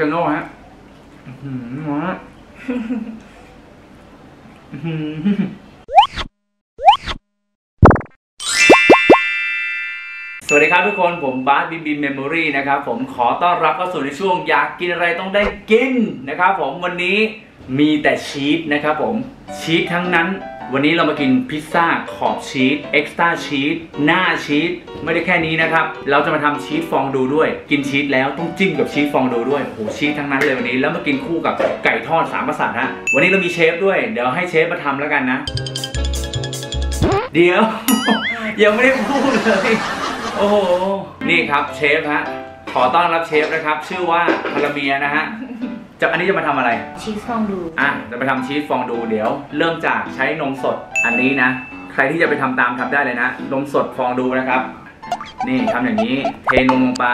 กาโน่ฮะหือหมอหือสวัสดีครับทุกคนผมบาส BBmemory นะครับผมขอต้อนรับเข้าสู่ในช่วงอยากกินอะไรต้องได้กินนะครับผมวันนี้มีแต่ชีสนะครับผมชีสทั้งนั้น วันนี้เรามากินพิซซ่าขอบชีสเอ็กซ์ต้าชีสหน้าชีสไม่ได้แค่นี้นะครับ เราจะมาทำชีสฟองดูด้วย กินชีสแล้วต้องจิ้มกับชีสฟองดูด้วยโอ้โหชีสทั้งนั้นเลยวันนี้ แล้วมากินคู่กับไก่ทอดสามประสาทฮะวันนี้เรามีเชฟด้วย เดี๋ยวให้เชฟมาทำแล้วกันนะ เดี๋ยว ยังไม่ได้พูดเลย โอ้โหนี่ครับเชฟฮะขอต้อนรับเชฟนะครับ ชื่อว่าพาราเมียนะฮะ จะอันนี้จะมาทำอะไร ชีสฟองดู อะจะไปทำชีสฟองดูเดี๋ยว เริ่มจากใช้นมสดอันนี้นะ ใครที่จะไปทำตามทำได้เลยนะ นมสดฟองดูนะครับ นี่ทำอย่างนี้ เทนมลงไป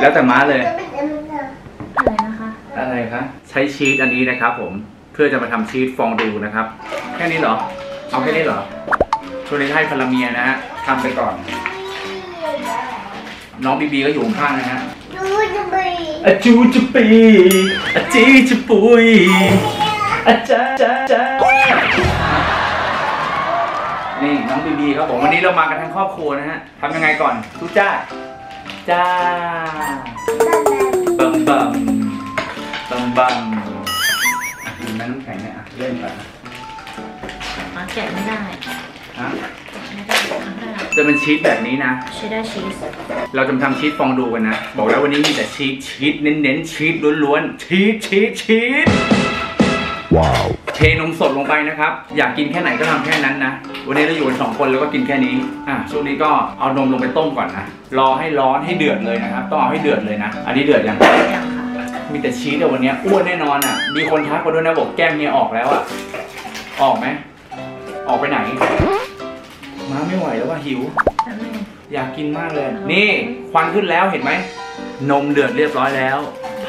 แล้วแต่ม้าเลย อะไรนะคะ อะไรคะ ใช้ชีสอันนี้นะครับผม เพื่อจะมาทำชีสฟองดูนะครับ แค่นี้เหรอ เอาแค่นี้เหรอช่วงนี้ให้พาราเมียนะฮะทำไปก่อน น้องบีบีก็อยู่ข้างๆนะฮะ อาจูจูปีอาจีจูปุยอาจ้าจ้าจ้านี่น้องบีบีครับผมวันนี้เรามากันทั้งครอบครัวนะฮะทำยังไงก่อนทุจ้าจ้าบัมบัมบัมบัมอะกินแม่น้ำแข็งเนี่ยอะเล่นไปนะอ๋อแกะไม่ได้ฮะ ไม่ได้ทำได้หรอจะเป็นชีสแบบนี้นะ เชดดาร์ชีสเราจะมาทำชีสฟองดูกันนะ บอกแล้ววันนี้มีแต่ชีสชีสเน้นๆชีสล้วนๆชีสชีสชีส Wow. เทนมสดลงไปนะครับ อยากกินแค่ไหนก็ทำแค่นั้นนะ วันนี้เราอยู่กันสองคนแล้วก็กินแค่นี้อะช่วงนี้ก็เอานมลงไปต้มก่อนนะรอให้ร้อนให้เดือดเลยนะครับต้องเอาให้เดือดเลยนะ อันนี้เดือดยังยังค่ะมีแต่ชีสแต่วันนี้อ้วนแน่นอนอะมีคนทักมาด้วยนะบอกแก้มเมียออกแล้วอะออกไหมออกไปไหน มาไม่ไหวแล้วว่าหิวแป๊บนึงอยากกินมากเลย นี่ควันขึ้นแล้วเห็นไหม นมเดือดเรียบร้อยแล้ว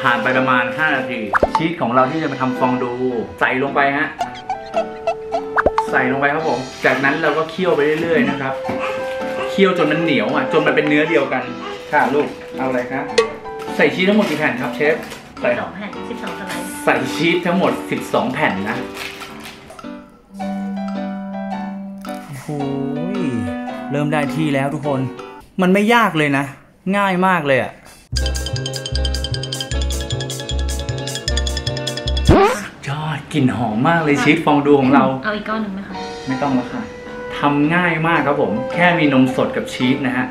ผ่านไปประมาณ 5 นาที ชีสของเราที่จะมาทำฟองดู ใส่ลงไปฮะ ใส่ลงไปครับผม จากนั้นเราก็เคี่ยวไปเรื่อยๆนะครับ เคี่ยวจนมันเหนียวอะ จนมันเป็นเนื้อเดียวกัน ค่ะลูก เอาอะไรครับ ใส่ชีสทั้งหมดกี่แผ่นครับเชฟ ใส่สองแผ่นสิบสองสไลด์ ใส่ชีสทั้งหมด 12 แผ่นนะ โอ้โหเริ่มได้ที่แล้วทุกคน มันไม่ยากเลยนะ ง่ายมากเลยอะยอดกลิ่นหอมมากเลยชีสฟองดูของเรา เอาอีกก้อนหนึ่งไหมคะ ไม่ต้องแล้วค่ะทำง่ายมากครับผม แค่มีนมสดกับชีสนะฮะ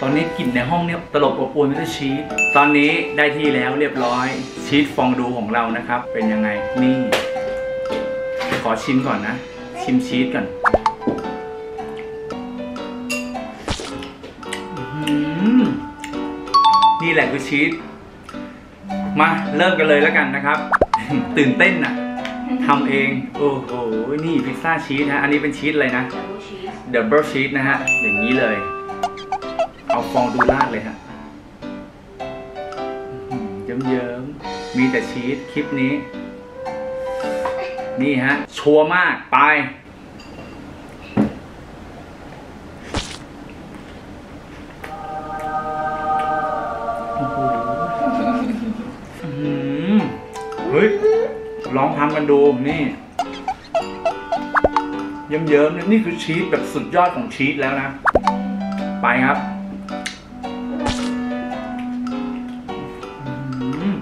ตอนนี้กลิ่นในห้องเนี่ยตลบอบอวนไปด้วยชีส ตอนนี้ได้ที่แล้วเรียบร้อยชีสฟองดูของเรานะครับ เป็นยังไงนี่ ขอชิมก่อนนะ ชิมชีสก่อน นี่แหละคือชีสมาเริ่มกันเลยแล้วกันนะครับ ตื่นเต้นอะทำเอง โอ้โห นี่พิซซ่าชีสฮะ อันนี้เป็นชีสอะไรนะ double ชีส double ชีสนะฮะ อย่างนี้เลย เอาฟองดูราดเลยฮะเยิ้มๆ มีแต่ชีสคลิปนี้ นี่ฮะ ชัวร์มาก ไปำกันดูนี่เยิ้มๆเนี่ยนี่คือชีสแบบสุดยอดของชีสแล้วนะ ไปครับอืม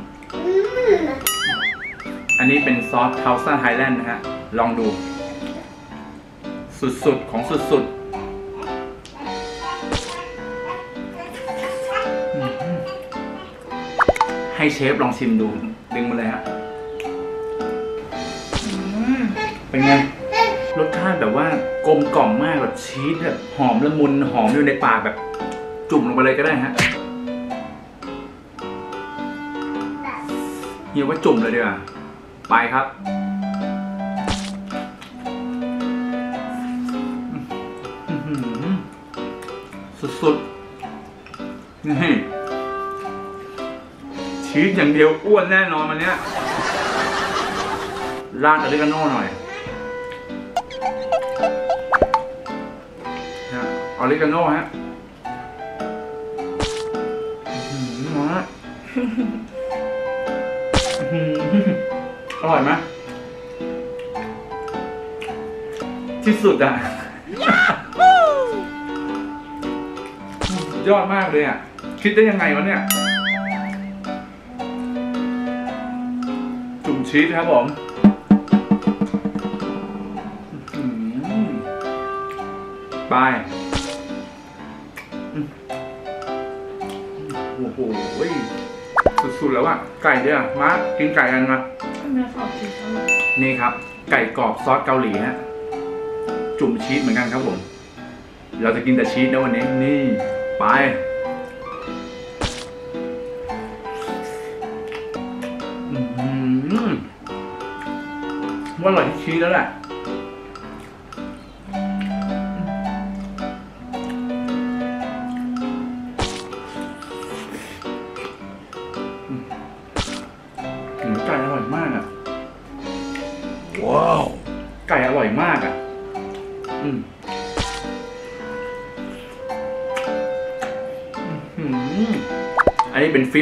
อันนี้เป็นซอสเทาซ่าไทยแลนด์นะฮะ ลองดู สุดๆ ของสุดๆอืมให้เชฟลองชิมดู ดึงมาเลยฮะ เป็นไง รสชาติแบบว่ากลมกล่อมมากแบบชีสแบบหอมละมุนหอมอยู่ในปากแบบ จุ่มลงไปเลยก็ได้ฮะเฮียว่าจุ่มเลยดีกว่าไปครับสุดๆนี่ชีสอย่างเดียวอ้วนแน่นอนมันเนี้ยราดออริกาโน่หน่อย ริกาโน่ฮะอื้อหือมาหืออร่อยไหมที่สุดอะยอดมากเลยอะ คิดได้ยังไงวะเนี่ยจุ่มชีสครับผมอื้อหื โอ้โหสุดๆแล้วอะไก่เนี่ยมากินไก่กันมาทำไมขอบชีสอร่อยนี่ครับ ไก่กรอบซอสเกาหลีฮะจุ่มชีสเหมือนกันครับผม เราจะกินแต่ชีสนะวันนี้นี่ไปอืมว่าอร่อยที่ชีสแล้วแหละ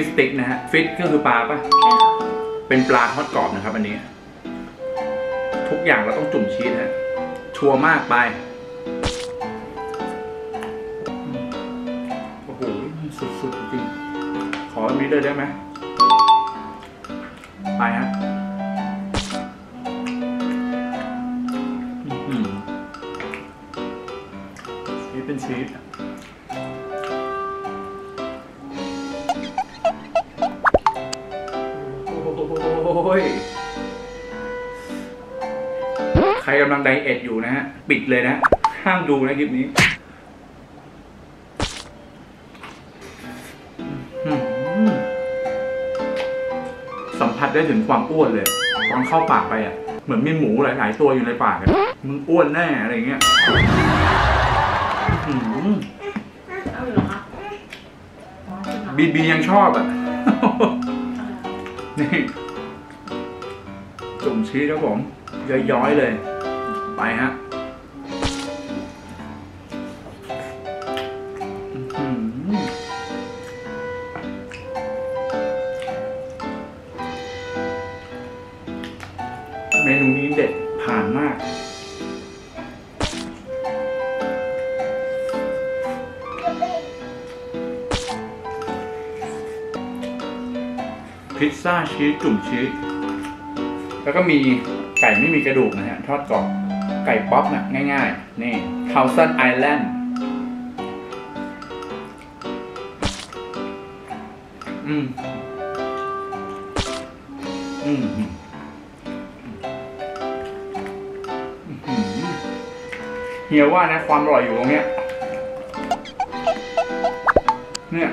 สสติ๊กนะฮะฟิสก็คือปลาปะใช่ค่ะเป็นปลาทอดกรอบนะครับ อันนี้ ทุกอย่างเราต้องจุ่มชีสฮะชัวร์มากไปโอ้โหสุดๆจริงๆขออันนี้เลยได้ไหมไปฮะอื้อหือชีสเป็นชีส กำลังไดเอทอยู่นะฮะ ปิดเลยนะ ห้ามดูนะคลิปนี้อื้อหือสัมผัสได้ถึงความอ้วนเลยตอนเข้าปากไปอะ เหมือนมีหมูหลายๆตัวอยู่ในปากอะมึงอ้วนแน่อะไรเงี้ยอื้อหือเอาอยู่เหรอคะอ๋อจริงเหรอบีบียังชอบอะ นี่จุ่มชีสครับผมย้อยๆเลย ไปฮะเมนูนี้เด็ดผ่านมาก พิซซ่าชีสจุ่มชีสแล้วก็มีไก่ไม่มีกระดูกนะฮะ ทอดกรอบ ไก่ป๊อปนะง่ายๆ นี่ Thousand Island อืมอืมอืม อืมเฮียว่านะความอร่อยอยู่ตรงเนี้ย เนี่ย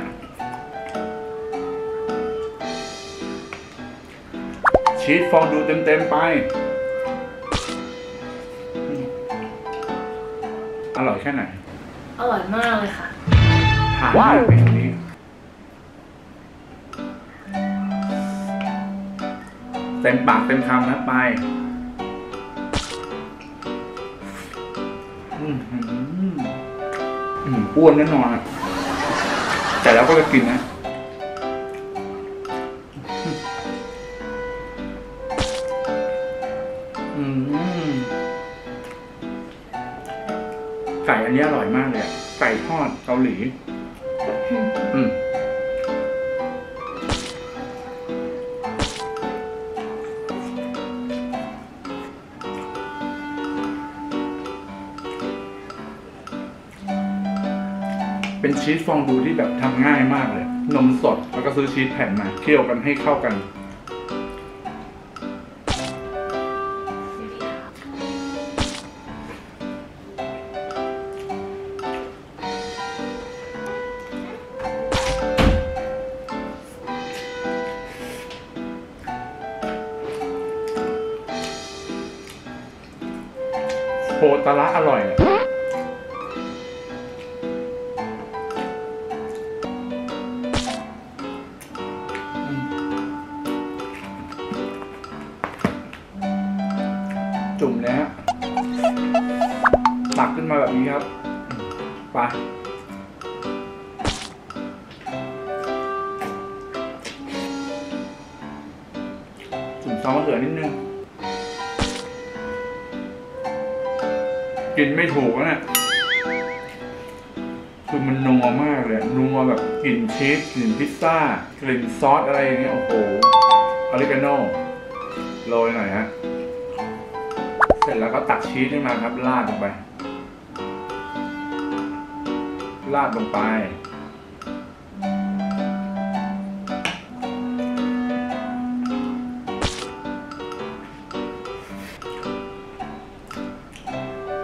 ชีสฟองดูเต็มๆไป อร่อยแค่ไหนอร่อยมากเลยค่ะทานมากเมนูนี้ เต็มปากเต็มคำนะไปอืมอืมอืมอ้วนแน่นอนอะแต่แล้วก็จะกินนะ ดเกาหลี อืมเป็นชีสฟองดูที่แบบทำง่ายมากเลย นมสดแล้วก็ซื้อชีสแผ่นมาเคี่ยวกันให้เข้ากัน ตาระอร่อย จุ่มนะฮะตักขึ้นมาแบบนี้ครับ ไปอซอสมะเขือนิดนึง กินไม่ถูกนะเนี่ยคือมันนัวมากเลยนัวแบบกลิ่นชีสกลิ่นพิซซ่ากลิ่นซอสอะไรอย่างเงี้ยโอ้โหออริกาโน่โรยหน่อยฮะเสร็จแล้วก็ตักชีสขึ้นมาครับราดลงไปราดลงไป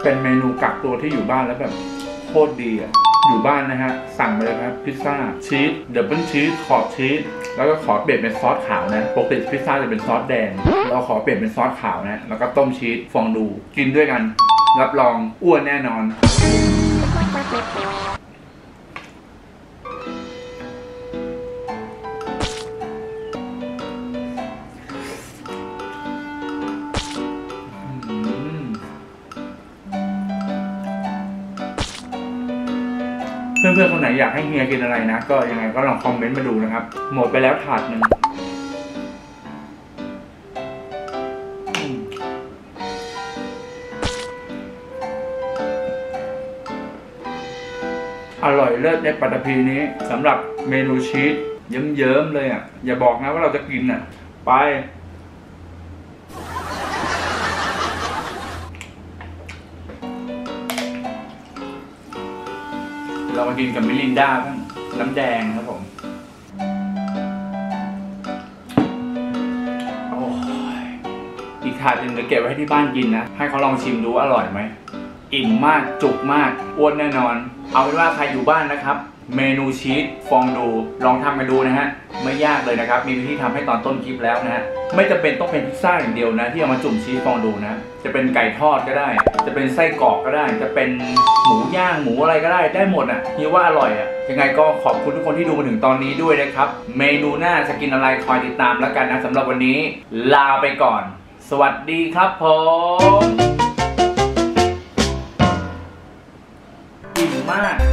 เป็นเมนูกักตัวที่อยู่บ้านแล้วแบบโคตรดีอะอยู่บ้านนะฮะ สั่งไปเลยครับพิซซ่าชีสเดบเบิลชีสขอบชีสแล้วก็ขอเปลี่ยนเป็นซอสขาวนะปกติพิซซ่าจะเป็นซอสแดง เราขอเปลี่ยนเป็นซอสขาวนะ แล้วก็ต้มชีสฟองดูกินด้วยกัน รับรองอ้วนแน่นอน เพื่อนๆคนไหนอยากให้เฮียกินอะไรนะ ก็ยังไงก็ลองคอมเมนต์มาดูนะครับ หมดไปแล้วถาดหนึ่งอร่อยเลิศในปัตตภีนี้สำหรับเมนูชีสเยิ้มๆเลยอะ อย่าบอกนะว่าเราจะกินอะ ไป เรามากินกับมิลินดาบ้างน้ำแดงครับผมโอ้ยอีกถาดหนึ่งจะเก็บไว้ให้ที่บ้านกินนะ ให้เขาลองชิมดูอร่อยไหมอิ่มมากจุกมากอ้วนแน่นอน เอาเป็นว่าใครอยู่บ้านนะครับ เมนูชีสฟองดูลองทำกันดูนะฮะ ไม่ยากเลยนะครับ มีวิธีทำให้ตอนต้นคลิปแล้วนะฮะ ไม่จำเป็นต้องเป็นพิซซ่าอย่างเดียวนะ ที่เอามาจุ่มชีสฟองดูนะ จะเป็นไก่ทอดก็ได้ จะเป็นไส้กรอกก็ได้ จะเป็นหมูย่างหมูอะไรก็ได้ได้หมดอะเฮียว่าอร่อยอะยังไงก็ขอบคุณทุกคนที่ดูมาถึงตอนนี้ด้วยนะครับ เมนูหน้าจะกินอะไรคอยติดตามแล้วกันนะสำหรับวันนี้ ลาไปก่อน สวัสดีครับผมอิ่มมาก